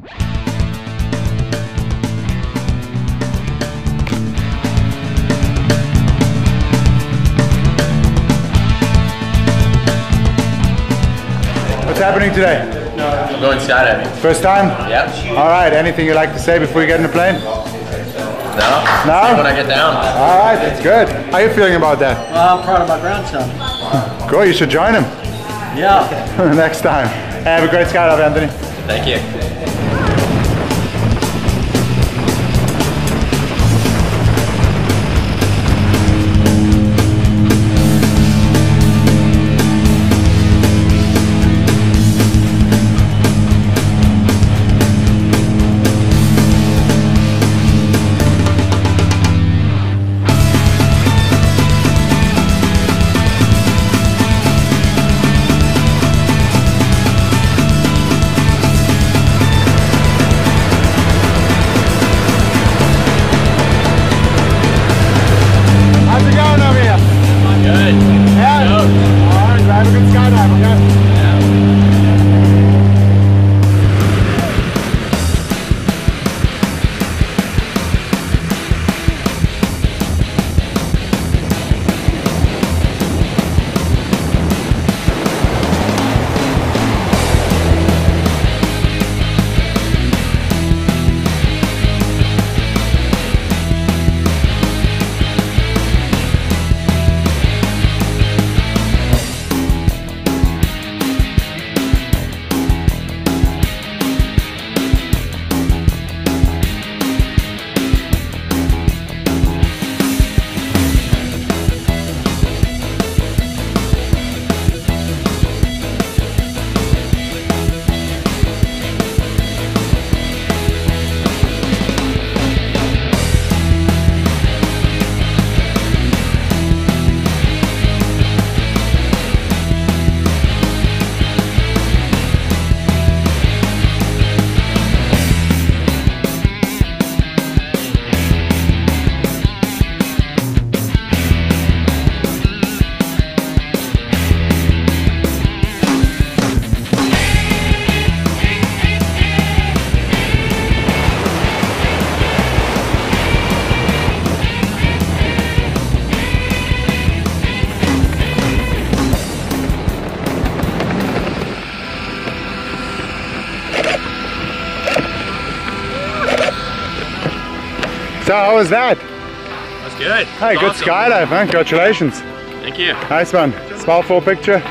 What's happening today? Going skydiving. First time? Yep. All right. Anything you'd like to say before you get in the plane? No. No. When I get down. All right. That's good. How are you feeling about that? Well, I'm proud of my grandson. Cool. You should join him. Yeah. Next time. Have a great skydive, Anthony. Thank you. Skydive. So how was that? That's good. Hey, good Awesome. skydive, man. Congratulations. Thank you. Nice one. For a picture.